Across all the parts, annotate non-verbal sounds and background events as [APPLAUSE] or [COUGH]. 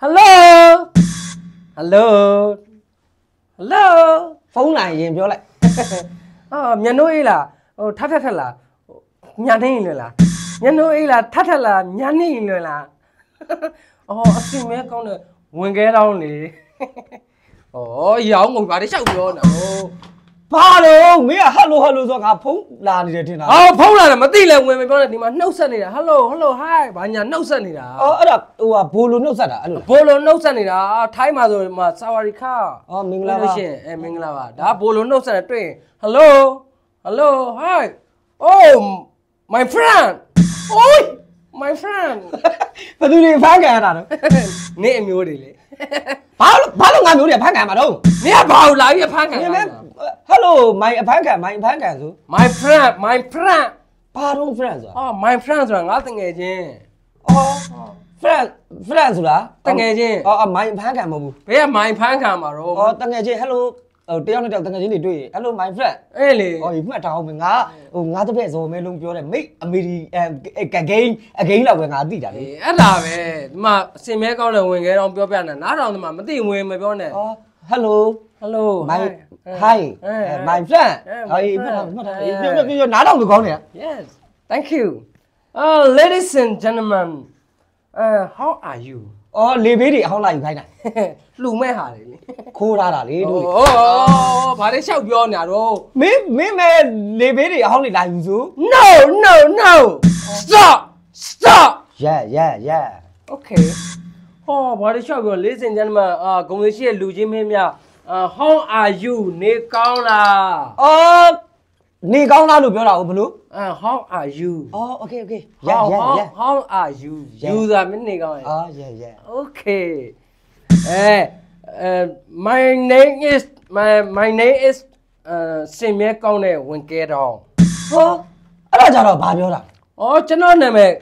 ဟယ်လိုဟယ်လိုဟယ်လိုဖုန်းလိုက်ရင်ပြောလိုက်အော်မြန်နိုးအေးလားဟိုထပ်ထပ်ထပ်လားဟိုညာနေရင်လွယ်လားမြန်နိုးအေးလားထပ်ထပ်လားညာနေရင်လွယ်လားအော်အစင်မဲကောင်းတယ်ဝင်ခဲတော့လေဩရောင်းငုံပါလေရှောက်ပြောနော် ဘာလို့မင်းကဟယ်လိုဟယ်လိုဆိုတော့ငါဖုန်းလာနေတယ်ထင်တာအော်ဖုန်းလာတယ်မသိလဲဝင်မပြောနဲ့ဒီမှာနှုတ်ဆက်နေတာဟယ်လိုဟယ်လိုဟိုင်းဘာညာနှုတ်ဆက်နေတာအော်အဲ့ဒါဟိုဟာဘိုလိုနှုတ်ဆက်တာအဲ့လိုလားဘိုလိုနှုတ်ဆက်နေတာထိုင်းမှာဆိုမှာဆာဝါရီခါအော်မင်္ဂလာပါလို့ရှိရင်အဲမင်္ဂလာပါဒါဘိုလိုနှုတ်ဆက်တယ်တွေ့ရင် hello hello hi oh my friend oi my friend ဘယ်သူတွေဖမ်းခံရတာတော့နေအမျိုးတွေလေဘာလို့ဘာလို့ငါမျိုးတွေဖမ်းခံရမှာတော့နေကဘာလို့လာပြီးဖမ်းခံနင်ရမဲလဲ ဟယ်လိုမိုင်အဖမ်းခံမိုင်အဖမ်းခံဆို my friend my friend ဘာတော့ friend ဆိုတာအော် my friend ဆိုတာငါတငယ်ချင်းအော် friend friend ဆိုတာတငယ်ချင်းအော်မိုင်အဖမ်းခံမဟုတ်ဘူးဘယ်က my ဖမ်းခံမှာတော့အော်တငယ်ချင်းဟယ်လိုဟိုတယောက်နဲ့တယောက်တငယ်ချင်းတွေတွေ့ရင် hello my friend အဲ့လေအော်ဒီမှတ်ထားအောင်မယ်ငါဟိုငါတပည့်ဇော်မဲလုံးပြောတယ်မိတ်အမေရိကန်ဂိမ်းအဂိမ်းလောက်ပဲငါသိတာလေအေးအဲ့ဒါပဲဒီမှာအစင်မဲကောင်းတဲ့ဝင်ခဲတော့ပြောပြနေနားတော်ဒီမှာမသိဝင်မပြောနဲ့အော် hello hello my hi hi အဲ my friend အဲဟော my ဒီမှတ် friend ထားမှတ်ထားအဲပြောပြောပြောနားတော့လူကောင်းနေတာ Yes, thank you. Uh, ladies and gentlemen, uh, how are you? အော်လေဘေးတွေအဟောင်းလာယူခိုင်းတာလှူမဲ့ဟာလေလေခိုးထားတာလေ။တို့ Oh, ဘာလဲလျှောက်ပြောနေတာတော့မင်းမင်းမဲလေဘေးတွေအဟောင်းတွေလာယူဆို No, no, no. Stop. Stop. yeah yeah yeah Okay. ဟောဘာလဲလျှောက်ပြော ladies and gentlemen အာဂုံလေးရှိရဲ့လူချင်းမင်းများအာ how are you နေကောင်းလားအော်နေကောင်းလားလို့ပြောတာဟုတ်ဘလို့အာ how are you အော် okay okay yeah how yeah how yeah how are you Yeah. you ဆိုတာမင်းနေကောင်းရဲ့အော် yeah yeah Okay. Uh, uh, my name is my my name is uh စင်မြဲကောင်းတဲ့ဝင်ကဲတော်ဟောအဲ့ဒါကြတော့ဘာပြောတာ။အော်ကျွန်တော်နာမည်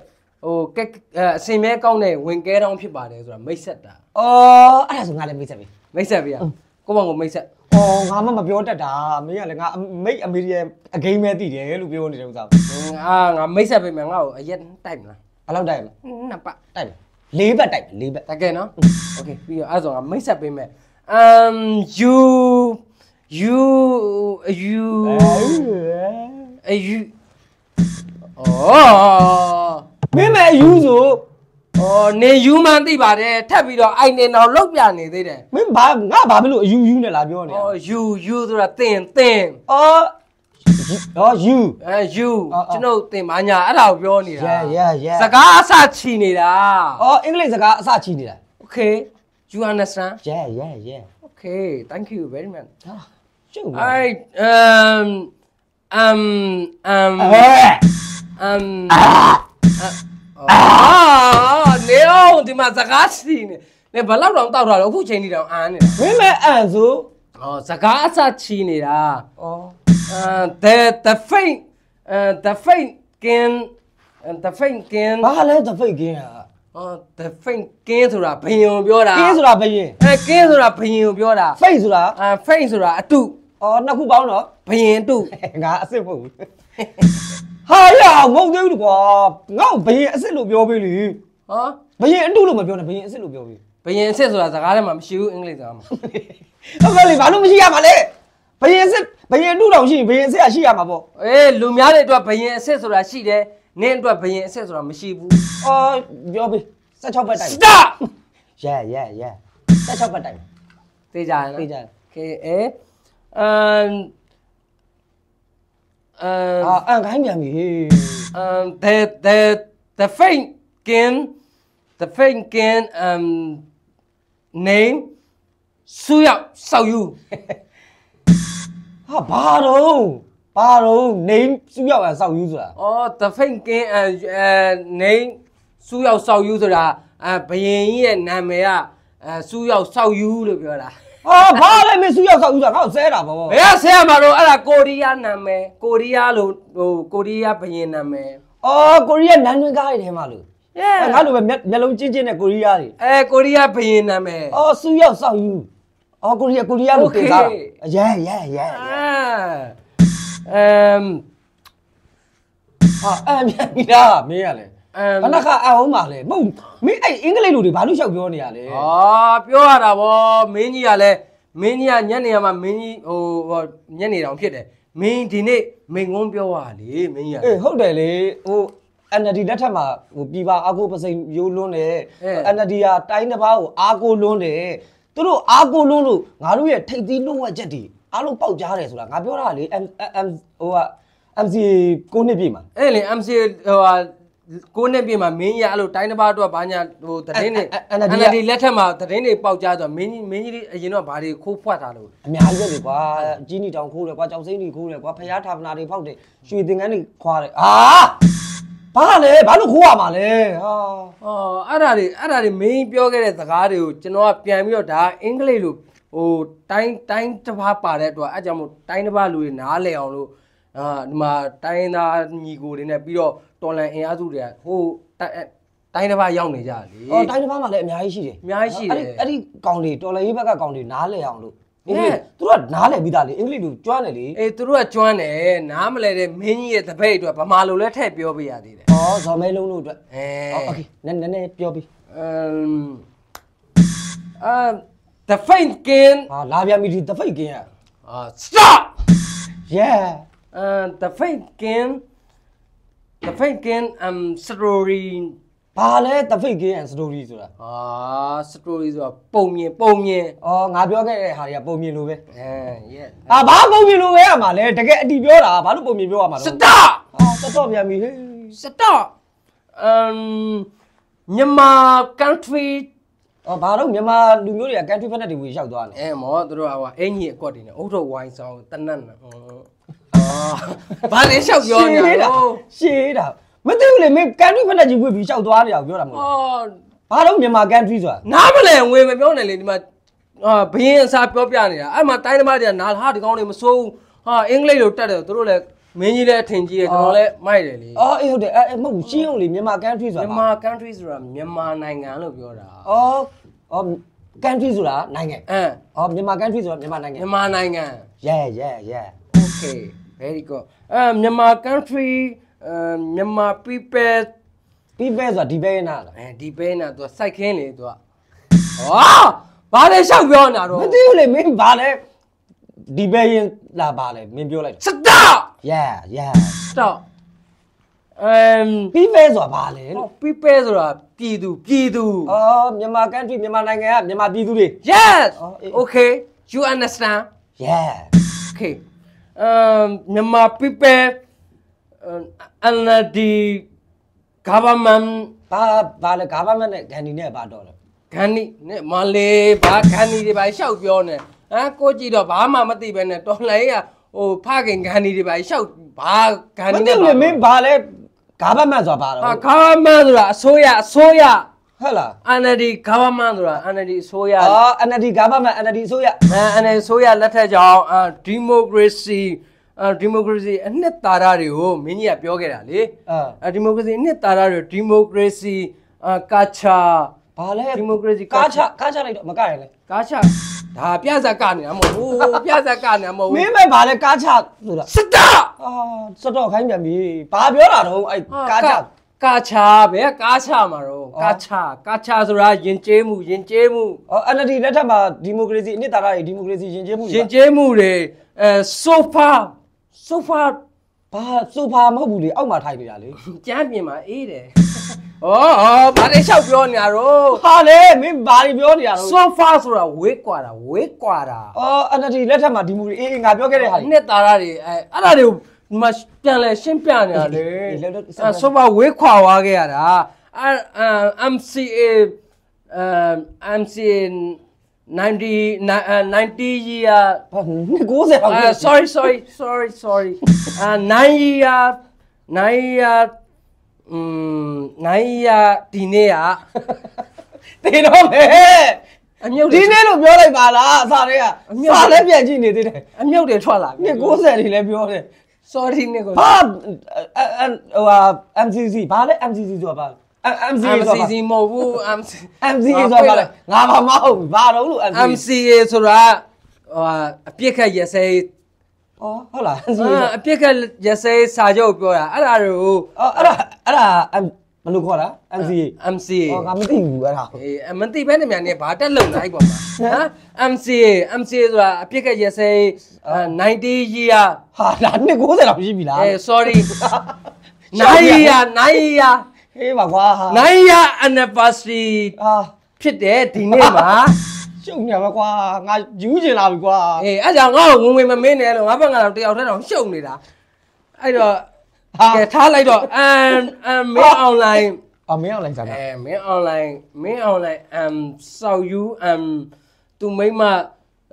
ဟိုကဲအစင်မြဲကောင်းတဲ့ဝင်ကဲတော်ဖြစ်ပါတယ်ဆိုတာမိတ်ဆက်တာအော်အဲ့ဒါဆိုငါလည်းမိတ်ဆက်ပြီ။မိတ်ဆက်ပြရ။ ကိုယ့်ဘောင်ကိုမိတ်ဆက်အော်ငါမှမပြောတတ်တာမင်းကလည်းငါမိတ်အမေရိကန်အဂိမ်းပဲတည်တယ်လို့ပြောနေတဲ့ဥစ္စာ။အာငါမိတ်ဆက်ပေးမယ်ငါ့ကိုအရက်တိုက်မလားဘယ်လောက်တိုက်မလဲ။နှစ်ပတ်တိုက်မယ်လေးဘက်တိုက်မယ်လေးဘက်တကယ်နော်။ Okay ပြီးတော့အဲ့ဆိုငါမိတ်ဆက်ပေးမယ်။ Um you you you အယူအော်မင်းမဲယူဆို အော်နေယူမှန်သိပါတယ်ထပ်ပြီးတော့အိုင်နေတော့လောက်ပြနေသေးတယ်မင်းဘာငါဘာဖြစ်လို့အယူယူနဲ့လာပြောနေအော်ယူယူဆိုတာတင်တင်အော်အော်ယူအဲယူအော်အော်ကျွန်တော်တင်ပါညာအဲ့ဒါကိုပြောနေတာ yeah yeah yeah စကားအစချီနေတာအော်အင်္ဂလိပ်စကားအစချီနေတာ Okay you understand yeah yeah yeah Okay thank you very much ဟာကျုပ် I um um um အဲ um အာနေအောင်ဒီမှာစကားစီနေနေဘယ်လောက်တောင်တောက်တာလဲအခုချိန်ကြီးတောင်အာန်နေတာမင်းမဲအန်ဆိုအော်စကားအစချီနေတာအော် uh the the faint uh the faint can uh, the faint can ဘာလဲတဖိတ်ကင်းอ่ะ uh the faint can ဆိုတာဘယင်ကိုပြောတာ ကင်းဆိုတာဘယင်အဲ can ဆိုတာဘယင်ကိုပြောတာဖိတ်ဆိုတာအဲ faint ဆိုတာအတုအော်နှစ်ခုပေါင်းတော့ဘယင်အတုငါအစ်စ်မဟုတ်ဘူးဟာရ မဟုတ်သေးဘူးကွာငါ့ကိုဘယင်အစ်စ်လို့ပြောပေးလေဟောဘယင်အတုလို့မပြောနဲ့ဘယင်အစ်စ်လို့ပြောပေးဘယင်အစ်စ်ဆိုတာစကားထဲမှာမရှိဘူးအင်္ဂလိပ်စကားမှာဟုတ်ကဲ့လေဘာလို့မရှိရမှာလဲဘယင်အစ်စ်ဘယင်အတုတော့ရှိရင်ဘယင်အစ်စ်ကရှိရမှာပေါ့အေးလူများတွေအတွက်ဘယင်အစ်စ်ဆိုတာရှိတယ်နင်းအတွက်ဘယင်အစ်စ်ဆိုတာမရှိဘူးအော်ပြောပေး16ဘက်တိုက်မယ် stop yeah yeah yeah 16ဘက်တိုက်မယ်သိကြရနော်သိကြတယ် Okay အဲအမ်အမ်အာအန်ခိုင်းပြန်ပြီ um the the the faint can the faint can um name ဆူရောက်ဆောက်ယူဟာဘာတော့ဘာတော့ name စုရောက်အောင်စောက်ယူဆိုတာအော် the faint can အဲအဲ name ဆူရောက်ဆောက်ယူဆိုတာအဲဘယင်ကြီးရဲ့နာမည်ကအဲဆူရောက်ဆောက်ယူလို့ပြောတာ ဟာဘာလဲမင်းစုရောက်စောက်ယူဆိုတာငါ့ကိုဆဲတာပေါ့ဘယ်ကဆရာမလို့အဲ့ဒါကိုရီးယားနာမည်ကိုရီးယားလို့ဟိုကိုရီးယားဘယင်နာမည်အော်ကိုရီးယားနန်းတွင်းကားတွေထဲမှာလို့ yeah အဲငါလိုပဲမျက်မျက်လုံးချင်းချင်းနဲ့ကိုရီးယားတွေအဲကိုရီးယားဘယင်နာမည်အော်စုရောက်စောက်ယူအော်ကိုရီးယားကိုရီးယားလို့တင်စားတာ Okay. ရဲရဲရဲအာအမ်ဟာအဲ့မြန်ပြီလားမင်းရလဲအမ် ဘဏ္ဍခအအောင်ပါလေမဟုတ်မင်းအဲ့အင်္ဂလိပ်လူတွေဘာလို့လျှောက်ပြောနေရလဲဟာပြောရတာဗောမင်းကြီးကလည်းမင်းကြီးကညနေမှာမင်းကြီးဟိုဟိုညနေတောင်ဖြစ်တယ်မင်းဒီနေ့မိန်ကုန်းပြောရလေမင်းကြီးကအေးဟုတ်တယ်လေဟို NLD လက်ထက်မှာဟိုပြည်ပါအာကိုပစိန်ရိုးလွန်းတယ်အဲ NLD ကတိုင်းတစ်ပါးကိုအာကိုလွန်းတယ်သူတို့အာကိုလွန်းလို့ငါတို့ရဲ့ထိပ်သီးလွှတ်ဝက်ချက်တွေအားလုံးပေါက်ကြားတယ်ဆိုတာငါပြောတာလေ M M ဟိုက MCA ကိုနှစ်ပြည့်မှာအဲ့လေ MC ဟိုဟာ ကိုနှစ်ပြမှာမင်းကြီးကအဲ့လိုတိုင်းတစ်ပါးတော့ဘာညာဟိုသတင်းတွေအဲ့အဲ့ NLD က NLD လက်ထက်မှာသတင်းတွေပေါက်ကြားဆိုတော့မင်းကြီးမင်းကြီးအရင်တော့ဘာတွေခိုးဖွက်တာလို့အများကြီးပဲလေကွာကြီးနီတောင်ခိုးတယ်ကွာကြောင်စိမ့်တွေခိုးတယ်ကွာဖျားထာပနာတွေဖောက်တယ်ရွှေသင်္ကန်းတွေခွာတယ်အာဘာလဲဘာလို့ခိုးရမှာလဲဟာအော်အဲ့ဒါတွေအဲ့ဒါတွေမင်းပြောခဲ့တဲ့စကားတွေကိုကျွန်တော်ကပြန်ပြီးတော့ဒါအင်္ဂလိပ်လိုဟိုတိုင်းတိုင်းတစ်ပါးပါတဲ့အတွက်အဲ့ကြောင့်မို့တိုင်းတစ်ပါးလူတွေနားလည်အောင်လို့ အာဒီမှာတိုင်းသားညီကိုတွေနဲ့ပြီးတော့တော်လန်အင်အားစုတွေကဟိုတိုင်းတိုင်းတစ်ပါးရောက်နေကြတယ်လေ အော်တိုင်းတစ်ပါးမှာလည်းအများကြီးရှိတယ် အများကြီးရှိတယ် အဲ့ဒီအဲ့ဒီကောင်တွေတော်လည်းရေးဘက်ကကောင်တွေနားလဲအောင်လို့အင်္ဂလိပ် ဟဲ့ သူတို့ကနားလဲပြီးသားလေအင်္ဂလိပ်လူကျွမ်းတယ်လေ အေးသူတို့ကကျွမ်းတယ်နားမလဲတဲ့မင်းကြီးရဲ့တပည့်အတွက်ဗမာလိုလဲထည့်ပြောပေးရသေးတယ် ဩဇော်မဲလုံးတို့အတွက် အဲ အော်โอเคနည်းနည်းနည်းပြောပြီး um uh the faint king ဟာလာပြန်ပြီဒီတဖိတ်ကင်းอ่ะ uh stop yeah uh the faint king the faint king um story ဘာလဲတဖိတ်ကင်း and story ဆိုတာอ่า story ဆိုတာပုံမြင်ပုံမြင်အော်ငါပြောခဲ့တဲ့ဟာတွေကပုံမြင်လို့ပဲအဲ yes အာဘာပုံမြင်လို့ပဲရမှာလဲတကယ်အတီပြောတာဘာလို့ပုံမြင်ပြောရမှာတော့ stop အာတော်တော်ပြန်ပြီဟေး stop um မြန်မာ country အော်ဘာလို့မြန်မာလူမျိုးတွေက country ဖက်နဲ့တွေဝေလျှောက်သွားလဲအဲမောသူတို့ကဟိုအင်ကြီးအကွက်တွေနဲ့အုတ်ထုတ်ဝိုင်းဆောင်တနတ်နာအော် ဘာလဲလျှောက်ပြောနေရှေးတာတာလို့ရှေးတာမသိဘူးလေမင်း country ဖက်နဲ့ကြီးဝေပြီးလျှောက်သွားနေအောင်ပြောတာမဟုတ်လားအော်ဘာလို့မြန်မာ country ဆိုတာနားမလဲငွေမပြောနဲ့လေဒီမှာအာဘင်းအစားပြောပြနေတာအဲ့မှာတိုင်းသမားတွေကနားဟာဒီကောင်းတွေမစိုးဘူးဟာအင်္ဂလိပ်လိုတက်တယ်သူတို့လည်းမင်းကြီးလည်းအထင်ကြီးတယ်ကျွန်တော်လည်းမိုက်တယ်လေအော်အေးဟုတ်တယ်အဲ့အဲ့မဟုတ်ဘူးရှင်းအောင်လေမြန်မာ country ဆိုတာမြန်မာ country ဆိုတာမြန်မာနိုင်ငံလို့ပြောတာအော်အော် country ဆိုတာနိုင်ငံအဲအော်မြန်မာ country ဆိုတာမြန်မာနိုင်ငံမြန်မာနိုင်ငံ yeah yeah yeah okay very good အဲမြန်မာ country အဲမြန်မာ people ပြီးပဲဆိုတာဒီပဲနာလားအဲဒီပဲနာသူစိုက်ခင်းလေသူကဟာဘာလဲရှောက်ပြောနေတာတော့မသိဘူးလေမင်းဘာလဲဒီပဲရင်လာပါလေမင်းပြောလိုက် stop yeah yeah stop အမ်ပြီးပဲဆိုတာဘာလဲလို့ people ဆိုတာပြည်သူပြည်သူအော်မြန်မာ country မြန်မာနိုင်ငံကမြန်မာပြည်သူတွေ yes အော်အေး okay you understand yeah okay um မြန်မာ people uh, and the government ဘာဘာလဲ government နဲ့ Gandhi နဲ့ဘာတော့လဲခန်းနီနဲ့မလေးဘာခန်းနီတွေပါရှောက်ပြောနေဟမ်ကိုကြည့်တော့ဘာမှမသိပဲနဲ့တော်လိုင်းကဟိုဖခင်ခန်းနီတွေပါရှောက်ဘာခန်းမနီသိဘူးလေမင်းဘာလဲ government ဆိုတာဘာဟာတော့ government ဆိုတာအစိုးရအစိုးရ ဟုတ်လား NLD government ဆိုတာ NLD အစိုးရအော် NLD government NLD အစိုးရအဲ NLD အစိုးရလက်ထက်ကြောင့်အာ democracy အာ democracy အနှစ်သာရတွေကိုမင်းကြီးကပြောခဲ့တာလေအာအဲ democracy အနှစ်သာရတွေ democracy အာ culture ဘာလဲ democracy ကားချကားချလိုက်တော့မကရင်လေကားချဒါပြဇက်ကနေတာမဟုတ်ဘူးပြဇက်ကနေတာမဟုတ်မဘူးင်းပဲဘာလဲကားချဆိုတာစတာအာစတော့ခိုင်းပြန်ပြီဘာပြောတာတော့အဲ့ကားချ ကာချာပဲကာချာမှာတော့ကာချာကာချာဆိုတာယဉ်ကျေးမှုယဉ်ကျေးမှုအော် NLD လက်ထက်မှာဒီမိုကရေစီအနှစ်သာရတွေဒီမိုကရေစီယဉ်ကျေးမှုယတွေဉ်ကျေးမှုတွေအဲဆိုဖာဆိုဖာဘာဆိုဖာမဟုတ်ဘူးလေအောက်မှာထိုင်နေတာလေကျမ်းပြင်မှာအေးတယ်ဩဩဘာလဲလျှောက်ပြောနေတာတော့ဟာလေမင်းဘာတွေပြောနေတာတော့ဆိုဖာဆိုတာဝေးကွာတာဝေးကွာတာအော် NLD လက်ထက်မှာဒီမိုကရေအေးအေးငါပြောခဲ့တဲ့ဟာတွေနှစ်သာရတွေအဲအဲ့ဒါတွေကို ဒီမှာပြန်လဲရှင်းပြနေတာလေ အေးလေလေ အဲဆိုဖာဝေးခွာသွားခဲ့ရတာအဲအဲ MCA အဲ MCA 90 90 year ဘာ90လောက် uh, sorry sorry sorry sorry uh, 9 year 9 year อืม9 year ဒီနေ့อ่ะ တေတော့မယ် အမြုပ် ဒီ တွေ နေ့လို့ပြောလိုက်ပါလားအစားတွေက အမြုပ် စာလည်းပြန်ကြည့်နေသေးတယ် အမြုပ်တွေထွက်လာပြီ နှစ်90တွေလည်းပြောတယ် sorry နဲ့ကိုဟာအအဟိုဟာ MCC ဘာလဲ MCC ဆိုတာဘာလဲ MCC ဆိုတာ MCC မဟုတ်ဘူး MC MCC ဆိုတာဘာလဲငါဘာမဟုတ်ဘူးဘာတော့လို့ MCC MCA ဆိုတာဟိုအပြစ်ခတ်ရစဲอ๋อဟုတ်လား MCC အပြစ်ခတ်ရစဲစာချုပ်ပြောတာအဲ့ဒါတွေကိုအော်အဲ့ဒါအဲ့ဒါ ဘယ်လိုခေါ်တာ MCA MCA ဟောငါမသိဘူးအဲ့ဒါအေးအမသိဘဲနဲ့မြန်နေဘာတက်လုံလိုက်ပေါ့မှာဟမ် MCA MCA ဆိုတာအပြစ်ကရစဲ90 year ဟာဒါနှစ်90လောက်ရှိပြီလားအဲ sorry 9 year 9 year ဟေးပါကွာဟာ9 year anniversary အာဖြစ်တယ်ဒီနေ့မှာရှုပ်နေပါကွာငါယူကျင်လာပြီကွာအေးအဲ့ကြောင့်ငါ့ကိုဝင်ဝင်မမင်းနဲ့လို့ငါဘက်ကတော့တယောက်တည်းတော့ရှုပ်နေတာအဲ့တော့ဟာ ကဲထားလိုက်တော့အမ်အမ်မင်း online အမင်းအောင်လိုက်စားတာအဲမင်း online မင်း online အမ်စောက်ယူအမ်သူမိမ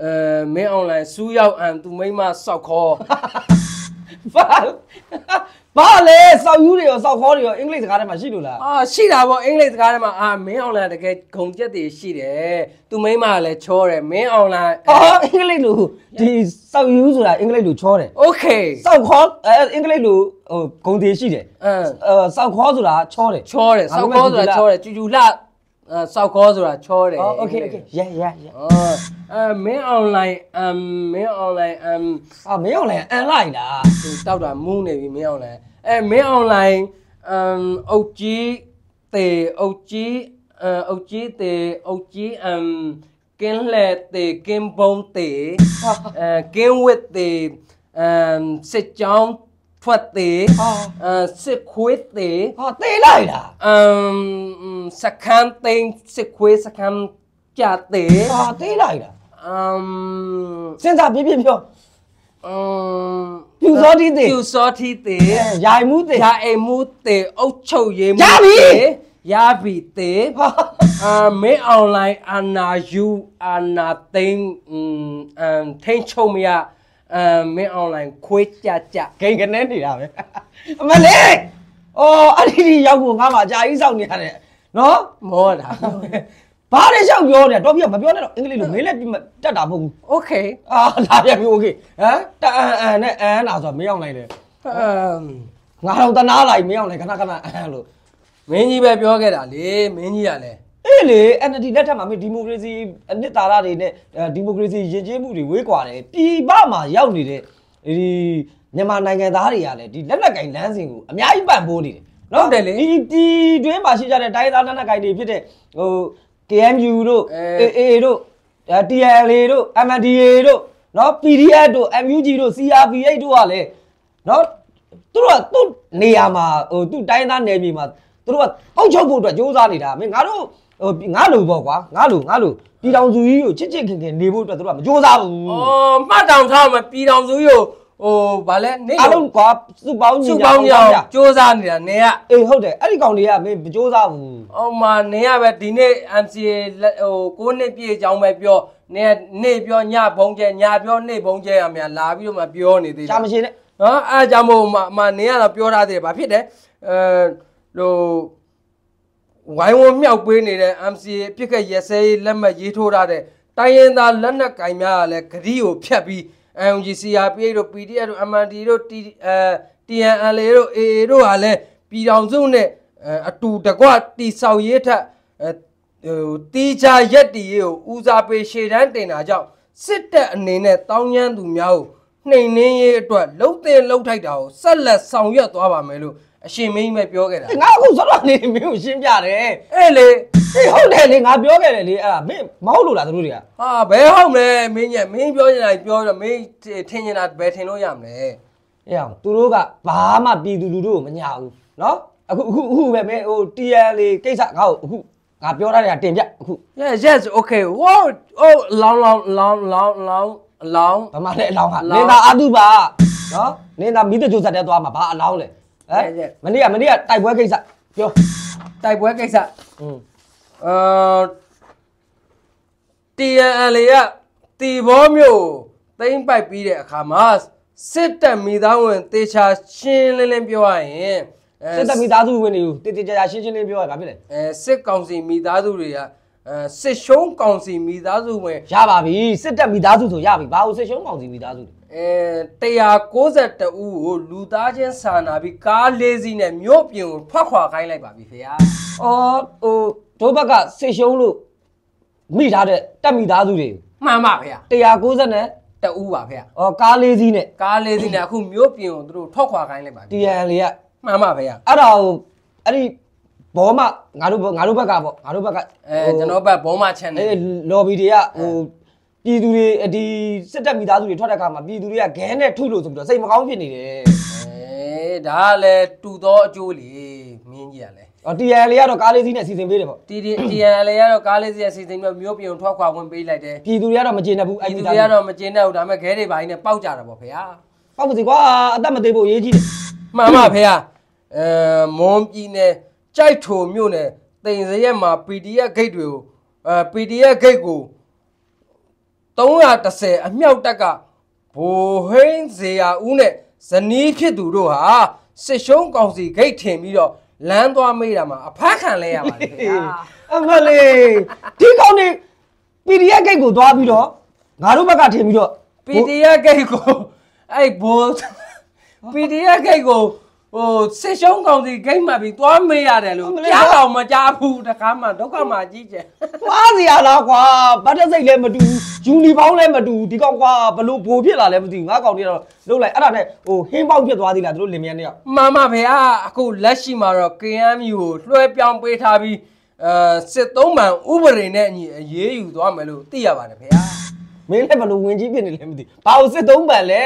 အဲမင်း online စူးရောက်အမ်သူမိမစောက်ခေါ်ဘာ ဘာလဲစောက်ယူတွေရောစောက်ခေါ်တွေရောအင်္ဂလိပ်စကားထဲမှာရှိလို့လားအာရှိတာပေါ့အင်္ဂလိပ်စကားထဲမှာအာမင်း online တကယ်ဂုံကျက်တွေရှိတယ်သူမိမကလည်းချောတယ်မင်း online အော်အင်္ဂလိပ်လိုဒီစောက်ယူဆိုတာအင်္ဂလိပ်လိုချောတယ် okay စောက်ခေါ်အဲအင်္ဂလိပ်လိုဟိုဂုံသေးရှိတယ်အမ်အဲစောက်ခေါ်ဆိုတာချောတယ်ချောတယ်စောက်ခေါ်ဆိုတာချောတယ်ကျူကျူလှ Ờ, sau có rồi à? ờ, là cho để oh, okay okay yeah yeah yeah uh, mấy ông này um, mấy ông này um, à mấy ông này ăn lại đã tao đã mu này vì mấy ông này. Em mấy ông này um, ông chí tề ông chí uh, ông chí tề ông chí um, kén lệ tề kén bông [LAUGHS] tề uh, kén huyết tề um, sẽ chóng ကြီးအမ်ကင်းလဲတေကင်းဘုံတေအဲကင်းဝစ်တေအမ်စစ်ကြောင်းထွက်တေဟာအဲစစ်ခွေးတေဟာတေးလိုက်လားအမ်စကန်သိန်းစစ်ခွေးစကန်ကြတေဟာတေးလိုက်လားအမ်စဉ်းစားပြပြပြောအမ်ပြူစောတိတေပြူစောတိတေအဲရိုင်မှုတေရာအိမ်မှုတေအုတ်ချုပ်ရေးမှုရပြီတေရပြီတေဟာအာမေအွန်လိုင်းအနာယူအနာသိန်းအမ်အမ်ထိန်ချုံမရ အမ်မင်း online ခွေးကြကြဂိမ်ကနေနေတာပဲအမလေးအော်အဲ့ဒီဒီရောက်ကိုငါမှအကြာကြီးစောင့်နေရတယ်နော်မောတာဘာလဲရှောက်ပြောနေတော့ပြမပြောနဲ့တော့အင်္ဂလိပ်လိုမင်းလည်းတတ်တာမဟုတ်ဘူး okay အာလာပြန်ပြီ okay ဟမ်တအန်အန်နဲ့အန်လာဆိုမင်းအောင်လိုက်လေအမ်ငါတော့တနာလိုက်မင်းအောင်လိုက်ခဏခဏအန်လို့မင်းကြီးပဲပြောခဲ့တာလေမင်းကြီးကလည်း အေးလေ NLD လက်ထက်မှာမင်းဒီမိုကရေစီအနှစ်သာရတွေနဲ့ဒီမိုကရေစီယဉ်ကျေးမှုတွေဝေးကွာတယ်ပြည်ပမှာရောက်နေတဲ့ဒီမြန်မာနိုင်ငံသားတွေကလည်းဒီလက်နက်ကင်လမ်းစဉ်ကိုအများကြီးပံ့ပိုးနေတယ်နော်ဒီဒီတွင်းမှာရှိကြတဲ့တိုင်းသားလက်နက်ကင်တွေဖြစ်တဲ့ဟို KMU တို့ AA တို့ TNLA တို့ MNDAA တို့နော် PDF တို့ MUG တို့ CRPH တို့ကလည်းနော်သူတို့ကသူ့နေရာမှာဟိုသူ့တိုင်းသားနယ်မြေမှာသူတို့ကပေါက်ချုပ်ဖို့အတွက်ကြိုးစားနေတာမင်းငါတို့ ဟိုငါလိုပေါ့ကွာငါလိုငါလိုပြည်တော်စုကြီးကိုချစ်ချစ်ခင်ခင်နေဖို့အတွက်သူတို့ကမကြိုးစားဘူးအော်မှတ်တောင်ထားမှာပြည်တော်စုကိုဟိုဗာလဲနေအားလုံးကွာစုပေါင်းညီစုညာပေါင်းကြအောင်ကြစူးစမ်းနေတာနေကအေးဟုတ်တယ်အဲ့ဒီကောင်တွေကမင်းမကြိုးစားဘူးအော်မနေရပဲဒီနေ့ MCA လက်ဟိုကိုနှစ်ပြည့်အကြောင်းပဲပြောနေနေ့ပြောညဘုံကျဲညပြောနေ့ဘုံကျဲရမြလာပြီးတော့မှပြောနေသေးတယ်ရှားမရှိနဲ့နော်အားကြောင့်မို့မမနေရတော့ပြောထားသေးတယ်ဘာဖြစ်တယ်အဲဟို ဝိုင်းဝန်းမြောက်ပေးနေတဲ့ MCA အပြစ်ကရက်စဲရေးလက်မှတ်ရေးထိုးထားတဲ့တိုင်းရင်းသားလက်နက်ကင်များကလည်းဂရီကိုဖျက်ပြီး MGCRPA တို့ PDF တို့ MND တို့ T အဲ TNLA တို့ AA တို့ဟာလည်းပြည်တော်စုနဲ့အဲအတူတကွတီဆောက်ရေးထက်အဲဟိုတီချာရက်တီရေးကိုဦးစားပေးရှေ့တန်းတင်တာကြောင့်စစ်တပ်အနေနဲ့တောင်းကျမ်းသူများကိုနှိမ်နှင်းရေးအတွက်လှုပ်တဲ့လှုပ်ထိုက်တာကိုဆက်လက်ဆောင်ရွက်သွားပါမယ်လို့ အရှင်မင်းကြီးပဲပြောခဲ့တာငါအခုစတော့နေမင်းကိုရှင်းပြတယ်အဲ့လေအေးဟုတ်တယ်လေငါပြောခဲ့တယ်လေအဲ့ဒါမင်းမဟုတ်လို့လားသူတို့တွေကဟာဘယ်ဟုတ်မလဲမင်းညက်မင်းပြောနေတာပြောတော့မင်းထင်နေတာဘယ်ထင်လို့ရမလဲအေးအောင်သူတို့ကဘာမှပြည်သူလူထုကိုမညာဘူးနော်အခုအခုအခုပဲမင်းဟို TN လေးကိစ္စငါ့ကိုအခုငါပြောတာတွေကတင်ပြအခု Yes yes okay wow oh လောင်းလောင်းလောင်းလောင်းလောင်းအလောင်းဗမာလည်းအလောင်းဟာနင်သာအတုပါနော်နင်သာမိတ္တကျိုးဇက်တဲ့သွားမှာဘာအလောင်းလဲ ဟမ်ရဲ့ရဲ့မနေ့ကမနေ့ကတိုက်ပွဲကိစ္စပြောတိုက်ပွဲကိစ္စอืมအာ TNL ကတီဘောမျိုးတိမ့်ပိုက်ပြီးတဲ့အခါမှာစစ်တပ်မိသားဝင်တေချာရှင်းလင်းလင်းပြောရရင်အဲစစ်တပ်မိသားစုဝင်တွေကိုတည်တည်ကြကြရှင်းရှင်းလင်းပြောရတာဖြစ်တယ်အဲစစ်ကောင်စီမိသားစုတွေက အဲစစ်ရှုံးကောင်စီမိသားစုဝင်ရပါပြီစစ်တပ်မိသားစုဆိုရပြီဘာလို့စစ်ရှုံးကောင်စီမိသားစုလဲအဲ192ဦးကိုလူသားချင်းစာနာပြီးကားလေးစီးနဲ့မြို့ပြင်ကိုထွက်ခွာခိုင်းလိုက်ပါပြီဖေဟာအော်ဟိုဒိုးဘက်ကစစ်ရှုံးလို့မိထားတဲ့တပ်မိသားစုတွေမှန်ပါဖေဟာ190နဲ့တဦးပါဖေဟာအော်ကားလေးစီးနဲ့ကားလေးစီးနဲ့အခုမြို့ပြင်ကိုသူတို့ထွက်ခွာခိုင်းလိုက်ပါပြီ TN လေးကမှန်ပါဖေဟာအဲ့ဒါကိုအဲ့ဒီ ဘောမငါတို့ငါတို့ဘက်ကပေါ့ငါတို့ဘက်ကအဲကျွန်တော်ဘက်ဘောမချန်တယ်အဲလော်ဘီတွေကဟိုပြည်သူတွေဒီစစ်တပ်မိသားစုတွေထွက်တဲ့အခါမှာပြည်သူတွေကဂဲနဲ့ထုလို့ဆိုပြီးတော့စိတ်မကောင်းဖြစ်နေတယ်အဲဒါကလည်းတူသောအကျိုးလေမင်းကြီးကလည်းအော်တီရယ်လေးကတော့ကားလေးစီးနဲ့စီစဉ်ပေးတယ်ပေါ့တီတီတီရန်လည်းကတော့ကားလေးစီအစီအစဉ်မျိုးမျိုးပြုံထွက်ခွာဝင်ပေးလိုက်တယ်ပြည်သူတွေကတော့မကျေနပ်ဘူးအဲ့ဒီဒီလူသားတွေတွေကတော့မကျင်းတဲ့ဘူးဒါပေမဲ့ခဲတွေပိုင်းနဲ့ပေါက်ကြတာပေါ့ဖေဟာပေါ့ပါစီကွာအသက်မသေးဖို့အရေးကြီးတယ်မှန်ပါဖေဟာအဲမွန်ပြည်နယ် ကြိုက်ထုံမြို့နယ်တိန်စရက်မှာ PDF ဂိတ်တွေကိုအဲ PDF ဂိတ်ကို310အမြောက်တက်ကဘိုဟိန်းဇေယဦးနဲ့ဇနီးဖြစ်သူတို့ဟာစစ်ရှုံးကောင်စီဂိတ်ထင်ပြီးတော့လမ်းသွားမေးတာမှာအဖမ်းခံလဲရပါတယ်ဖေဟာအမလေးဒီကောင်နေ PDF ဂိတ်ကိုသွားပြီးတော့ငါတို့ဘက်ကထင်ပြီးတော့ PDF ဂိတ်ကိုအဲ့ဘိုး PDF ဂိတ်ကို ဟိုစစ်ရှုံးကောင်စီဂိတ်မှပြီးသွားမေးရတယ်လို့ကြားတော်မကြားဘူးတကားမှဒုက္ခမှကြီးကျယ်မှားစီရလားကွာဗတ်တစိတ်လည်းမတူယူနီဖောင်းလည်းမတူဒီကောင်ကွာဘလို့ဘိုးဖြစ်လာလည်းမသိဘူးငါကောင်တွေတော့လုတ်လိုက်အဲ့ဒါနဲ့ဟိုဟင်းပေါက်ပြစ်သွားသေးလားတို့လင်မြန်တွေမှန်ပါဗျာအခုလက်ရှိမှာတော့ KMU ကိုလွှဲပြောင်းပေးထားပြီးအဲစစ်သုံးပန်ဥပဒေနဲ့အညီအရေးယူသွားမယ်လို့သိရပါတယ်ဗျာ မင်းလည်းဘလို့ဝင်ကြီးဖြစ်နေလဲမသိဘာလို့စစ်သုံးပန်လဲ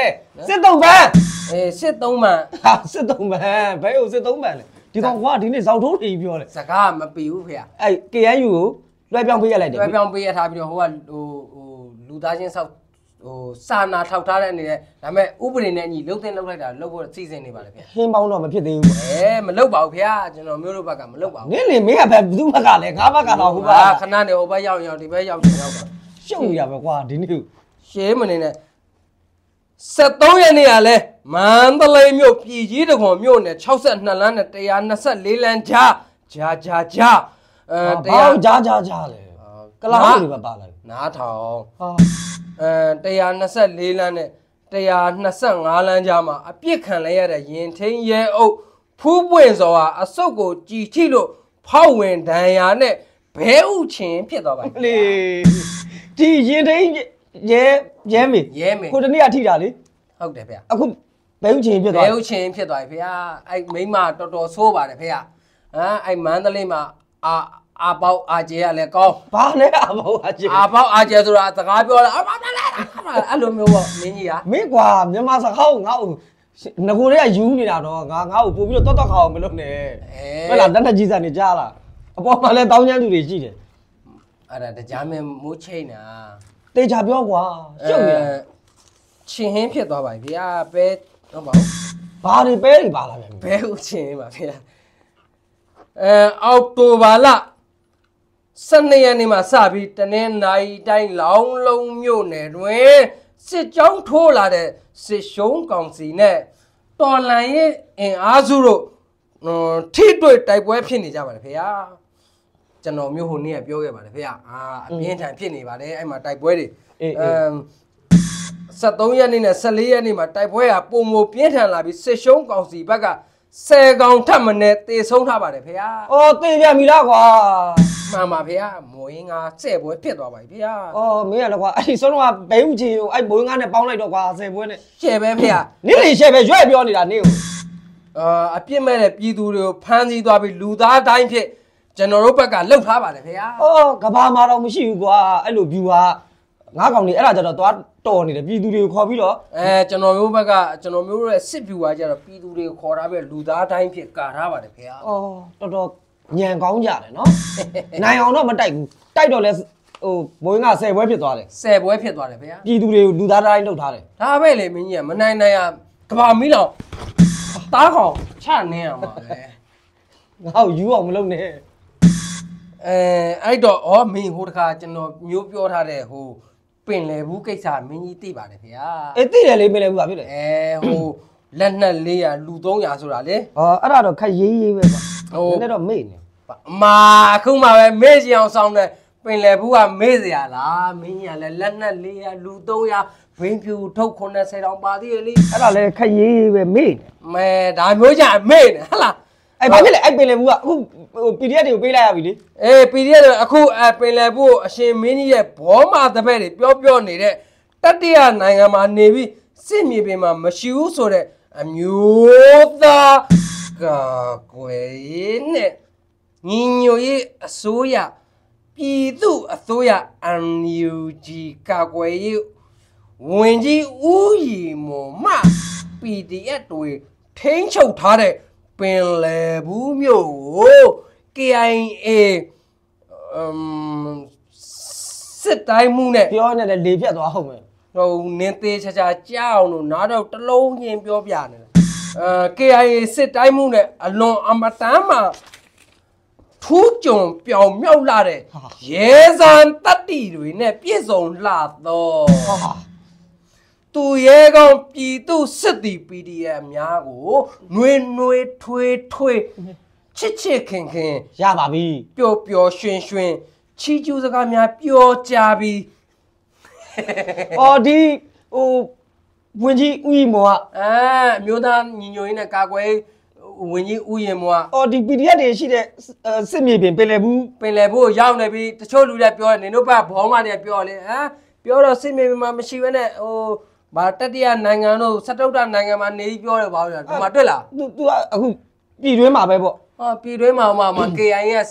စစ်သုံးပန်အဲစစ်သုံးမှန်ဟာစစ်သုံးပန်ဘယ်ကိုစစ်သုံးပန်လဲဒီကောင်ကွာဒီနေ့ဇောက်ထိုးနေပြောတယ်စကားမပီဘူးဖေဟာအဲ့ KNU ကိုလွှဲပြောင်းပေးရလိုက်တယ်လွှဲပြောင်းပေးရထားပြီးတော့ဟိုကဟိုဟိုလူသားချင်းဆောက်ဟိုစာနာထောက်ထားတဲ့အနေနဲ့ဒါပေမဲ့ဥပဒေနဲ့အညီလှုပ်တဲ့လှုပ်လိုက်တာလှုပ်ဖို့စီစဉ်နေပါတယ်ဖေဟာဟင်းပေါင်းတော့မဖြစ်သေးဘူးပေါ့အဲမလုပ်ပါဘူးဖေဟာကျွန်တော်မျိုးတို့ဘက်ကမလုပ်ပါဘူးနင်းလေမင်းကဘယ်သူ့ဘက်ကလဲငါဘက်ကတော့ဟုတ်ပါအာခဏနေဟိုဘက်ရောက်ရောက်ဒီဘက်ရောက်ချင်ရောက်ပါ ရှုပ်ရပဲကွာဒီနေ့ရှေးမနေနဲ့73ရက်နေ့ကလဲမန္တလေးမြို့ပြည်ကြီးတခွန်မြို့နယ်62လမ်းနဲ့124လမ်းကြားကြားကြားကြားအဲအဲတတရားရားကြားကြားကြားလေကလာဟုတ်တွေပဲပါလာတယ်နားထောင်ဟာအဲ124လမ်းနဲ့125လမ်းကြားမှာအပြစ်ခံလဲရတဲ့ရင်ထင်းရဲအုပ်ဖူးပွင့်စောဟာအစုပ်ကိုကြည်ထိလို့ဖောက်ဝင်ဒဏ်ရာနဲ့ဘဲဥချင်းဖြစ်သွားပါမလေး ဒီရင်ထိန်ရဲရဲမေရဲမေ ကိုတနေ့ကထိတာလေဟုတ်တယ်ဗျာအခုဘဲဥချင်းဖြစ်ဘသွားဲဥချင်းဖြစ်သွားပြီဖေ။အဲ့မိမတော်တော်ဆိုးပါတယ်ဖေ။ဟမ်အဲ့မန္တလေးမှာအာအာပေါက်အာကျေကလည်းကောင်းဘာနဲ့အမောအချင်းအာပေါက်အာကျေဆိုတာစကားပြောလာအာမလာလာအဲ့လိုမျိုးပေါ့မင်းကြီးကမင်းကွာမြန်မာစကားကိုငါ့ကိုငကိုတွေကယူနေတာတော့ငါငါ့ကိုပို့ပြီးတော့တော်တော်ခါအောင်မလုပ်နဲ့ဟဲ့လားတတ်တကြီးစားနေကြားလားအပေါ်မှာလည်းတောင်းချမ်းသူတွေရှိတယ် အဲ့ဒါတရားမင်းမိုးချိတ်နာတေချာပြောကွာရှုပ်နေတာချင်းဟင်းဖြစ်သွားပါပြီဗျာပဲဟုတ်ပါဘူးဘာတွေပဲတွေပါလာပြန်ပြီဘဲဥချင်းပါဗျာအဲအောက်တိုဘာလ12ရက်နေ့မှာစပြီးတနင်္လာရီတိုင်းလောင်းလုံးမြို့နယ်တွင်စစ်ကြောင်းထိုးလာတဲ့စစ်ရှုံးကောင်စီနဲ့တော်လန်ရဲ့အင်အားစုတို့ဟိုထိတွေ့တိုက်ပွဲဖြစ်နေကြပါတယ်ဖေဟာ ကျွန်တော်မျိုးဟိုနေ့ကပြောခဲ့ပါတယ်ဖေဟာအာအပြင်းထန်ဖြစ်နေပါတယ်အဲ့မှာတိုက်ပွဲတွေအေးအေးမ်73ရက်နေ့နဲ့14ရက်နေ့မှာတိုက်ပွဲဟာပုံမပြင်းထန်လာပြီးစစ်ရှုံးကောင်စီဘက်က10ကောင်ထပ်မနဲ့တေဆုံးထားပါတယ်ဖေဟာအော်တေပြန်ပြီလားကွာမှန်ပါဖေဟာမွေးငါတဲ့ပွဲဖြစ်သွားပါပြီဖေဟာအော်မင်းကလည်းကွာအဲ့ဒီဆုံးတော့ကဘဲဥချင်းကိုအဲ့ဘိုးငါးနဲ့ပေါင်းလိုက်တော့ကွာဆယ်ပွဲနဲ့ရှယ်ပဲဖေဟာနင်းလေရှယ်ပဲရွက်ပြောနေတာနင်းကိုအာအပြစ်မဲ့တဲ့ပြည်သူတွေကိုဖမ်းဆီးသွားပြီးလူသားတိုင်းဖြစ် ကျွန်တော်တို့ဘက်ကလှုပ်ထားပါတယ်ဖေဟာအော်ကဘာမှာတော့မရှိဘူးကွာအဲ့လို view ဟာငါးကောင်နေအဲ့ဒါကြတော့သွားတော်နေတယ်ပြည်သူတွေကိုခေါ်ပြီးတော့အဲကျွန်တော်မျိုးဘက်ကကျွန်တော်မျိုးရဲ့စစ်ဗျူဟာကျတော့ပြည်သူတွေကိုခေါ်ထားပြီးလူသားတိုင်းဖြစ်ကာထားပါတယ်ဖေဟာအော်တော်တော်ညံကောင်းကြတယ်နော်နိုင်အောင်တော့မတိုက်ဘူးတိုက်တော့လဲဟိုဘိုးငါဆယ်ပွဲဖြစ်သွားတယ်10ပွဲဖြစ်သွားတယ်ဖေဟာပြည်သူတွေကိုလူသားတိုင်းလှုပ်ထားတယ်ဒါပဲလေမင်းကြီးကမနိုင်နိုင်ရကဘာမီးလောင်တားကောင်ချနေအောင်ပါပဲငါ့ကိုယူအောင်မလုပ်နဲ့ အဲအဲ့တော့ဩမင်းဟိုတခါကျွန်တော်မျိုးပြောထားတဲ့ဟိုပင်လေဘူးကိစ္စမင်းကြီးသိပါတယ်ခင်ဗျာအေးသိတယ်လေမင်းလည်းဘူးပါဖြစ်တယ်အဲဟိုလက်နက်လေးရာလူ300ဆိုတာလေဟောအဲ့ဒါတော့ခက်ရေးရေးပဲပါဟိုနည်းနည်းတော့မေ့နေမာအခုမှပဲမေ့ချင်အောင်ဆောင်းတယ်ပင်လေဘူးကမေ့စရာလားမင်းကြီးကလည်းလက်နက်လေးရာလူ300ဘင်းဖြူထုတ်90တောင်ပါသေးလေအဲ့ဒါလည်းခက်ရေးရေးပဲမေ့နေမဲဒါမျိုးကြမေ့နေဟဟလား အဲ့ဘာဖြစ်လဲအဲ့ပင်လေဘူးကအခုဟို PDF တွေကိုပေးလိုက်ရပြီလေအေး PDF တွေအခုအပင်လယ်ဘူးကိုအရှင်မင်းကြီးရဲ့ဘောမာတပည့်တွေပြောပြောနေတဲ့တတိယနိုင်ငံမှာနေပြီးစစ်မြေပြင်မှာမရှိဘူးဆိုတဲ့အမျိုးသားကာကွယ်ရေးနဲ့ညီညွတ်ရေးအစိုးရပြည်သူအစိုးရ NUG ကာကွယ်ရေးဝင်ကြီးဦးရီမော်မ PDF တွေထိန်းချုပ်ထားတဲ့ ပင်လယ်ဘူးမြို့ကို KIA အမ်စစ်တိုင်းမှုနဲ့ပြောနေတယ်လေပြတ်သွားဟုတ်မယ်ဟိုနင်းသေးချာချာကြောက်လို့နားတော့တစ်လုံးချင်းပြောပြနေတယ်အဲ KIA စစ်တိုင်းမှုနဲ့အလွန်အမတမ်းမှာထူးကြုံပြောင်မြောက်လာတဲ့ရဲစံတတ္တိတွေနဲ့ပြည့်စုံလှတော့ဟာ သူရဲကောင်းပြည်သူစစ်တီ PDF များကိုနှွေနှွေထွေးထွေးချစ်ချစ်ခင်ခင်ရပါပြီပျော်ပျော်ရွှင်ရွှင်ချီးကျူးစကားများပြောကြပြီးအော်ဒီဟိုဝင်ကြီးဦးကြီးမောကအဲအမျိုးသားညီညွတ်ရေးနဲ့ကာကွယ်ရေးဝင်ကြီးဦးရင်မောကအော်ဒီ PDF တွေရှိတဲ့အဲစစ်မြေပြင်ပင်လယ်ဘူးပင်လယ်ဘို့ရောက်နေပြီတချို့လူတွေပြောတယ်နင်တို့ဘက်ဘောင်းမတွေပြောလေဟမ်ပြောတော့စစ်မြေပြင်မှာမရှိဘဲနဲ့ဟို ဗာတတိယနိုင်ငံတို့စတုတ္တနိုင်ငံမှာနေပြီးပြောတယ်ဘာလို့လဲဒီမှာတွေ့လားသူသူကအခုပြည်တွင်းမှာပဲပေါ့ဟာပြည်တွင်းမှာဟိုမှာမှာ KIA ရဲ့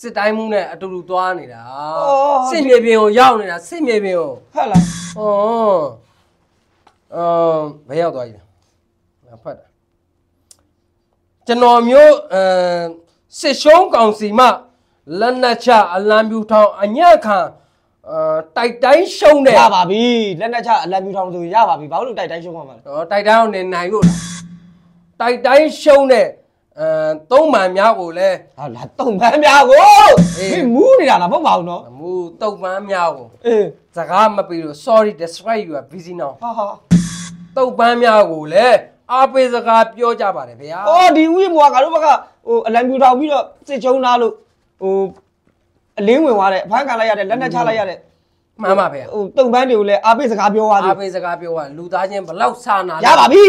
စစ်တိုင်းမှုနဲ့အတူတူသွားနေတာအော်စစ်မြေပြင်ကိုရောက်နေတာစစ်မြေပြင်ကိုဟုတ်လား။အော်။အော်ဘယ်ရောက်သွားပြီလဲ။ငါဖတ်တာ။ကျွန်တော်မျိုးအဲစစ်ရှုံးကောင်စီမှလက်နက်ချအလံပြူထောင်အညက်ခံ အာတိုက်တိုင်းရှုံးတဲ့ရပါပြီလက်နက်ချအလံပြူထောင်ဆိုရပါပြီဘာလို့တိုက်တိုင်းရှုံးမှာမလဲဟောတိုက်တိုင်းအောင်နေနိုင်လို့လား။တိုက်တိုင်းရှုံးတဲ့အဲသုံးမှန်များကိုလည်းဟာလာတုံပန်းများကိုအေးမင်းမူးနေတာလားမဟုတ်ပါဘူးနော်အမှုတုတ်မှန်များကိုအေးစကားမပြီးလို့ sorry describe you are busy now ဟာဟာတုတ်ပန်းများကိုလည်းအားပေးစကားပြောကြပါတယ်ဗျာအော်ဒီဦးမောကငါတို့ဘက်ကဟိုအလံပြူထောင်ပြီးတော့စစ်ချုံသားလို့ဟို အလင်းဝင်သွားတယ်အဖမ်းခံလိုက်ရတယ်လက်နက်ချလိုက်ရတယ်မှန်ပါဗျာဟိုတုံပန်းတွေကိုလည်းအားပေးစကားပြောသွားတယ်အားပေးစကားပြောတာလူသားချင်းဘလောက်စာနာရပါပြီ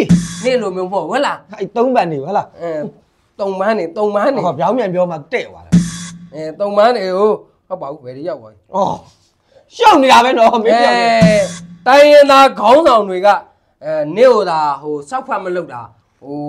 နေ့လိုမျိုးမဟုတ်ဟုတ်လားအဲ့တုံပန်းတွေဟုတ်လားအဲတုံမန်းနေတုံမန်းနေဟောပြောင်းပြန်ပြောမှတဲ့သွားတယ်အဲတုံမန်းနေဟိုဟုတ်ပါဘူးဘယ်တွေရောက်သွားပြီအော်ရှောက်နေတာပဲနော်မင်းအဲပြောတယ်တိုင်းရင်သားခေါင်းဆောင်တွေကအဲနေ့ဟိုသာဟိုစောက်ဖတ်မလုပ်တာဟို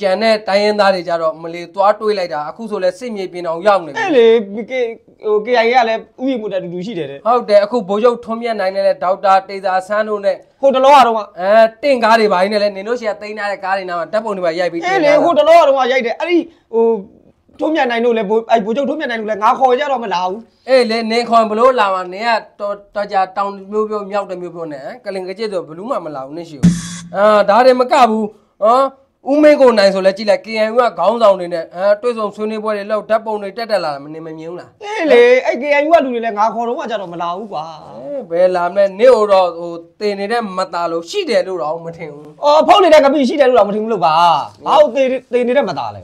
ကြံတဲ့တိုင်းရင်သားတွေကြတော့မလီသွားတွေးလိုက်တာအခုဆိုလဲစစ်မြေပြင်အောင်ရောက်နေပြီအဲ့လေကေဟို KIA ကလည်းဥယျာဉ်မှုတက်တူတူရှိတယ်တဲ့ဟုတ်တယ်အခုဗိုလ်ချုပ်ထွန်းမြတ်နိုင်နဲ့လည်းဒေါက်တာတေသာဆန်းတို့နဲ့ဟိုတလောကတော့ကအဲတင့်ကားတွေပါနေလဲနင်တို့ရှီကတိန်းထားတဲ့ကားတွေနားမှာတပ်ပုံတွေပါရိုက်ပြီးအဲ့လေဟိုတလောကတော့ရိုက်တယ်အဲ့ဒီဟိုထုံးမြတ်နိုင်တို့လည်းအဲ့ဘိုလ်ချုပ်ထုံးမြတ်နိုင်တို့လည်းငါခေါ်ကြတော့မလာဘူးအေးလေနင်ခွန်ဘလို့လာမှာနင်ကတော်တော်ကြတောင်မျိုးမျိုးမြောက်တဲ့မျိုးမျိုးနဲ့ကလင်ကကြစ်ဆိုဘလူးမှမလာဘူးနင့်ရှိဘူးအာဒါတွေမကဘူးဟော ဦးမင်းကိုနိုင်ဆိုလဲကြည့်လိုက် KNU ကခေါင်းဆောင်တွေနဲ့အဲတွဲဆုံဆွေးနွေးပွဲတွေလောက်ဓာတ်ပုံတွေတက်တက်လာတာမနေမမြင်ဘူးလားအေးလေအဲ့ KIA ကလူတွေလည်းငါခေါ်တော့မှကြတော့မလာဘူးကွာအဲဘယ်လာမလဲနေ့ဟိုတော့ဟိုတင်နေတဲ့မသားလို့ရှိတယ်လို့တော့မထင်ဘူးအော်ဖုန်းနေတဲ့ကပိရှိတယ်လို့တော့မထင်ဘူးလို့ပါဘာလို့သေသေနေတဲ့မသားလဲ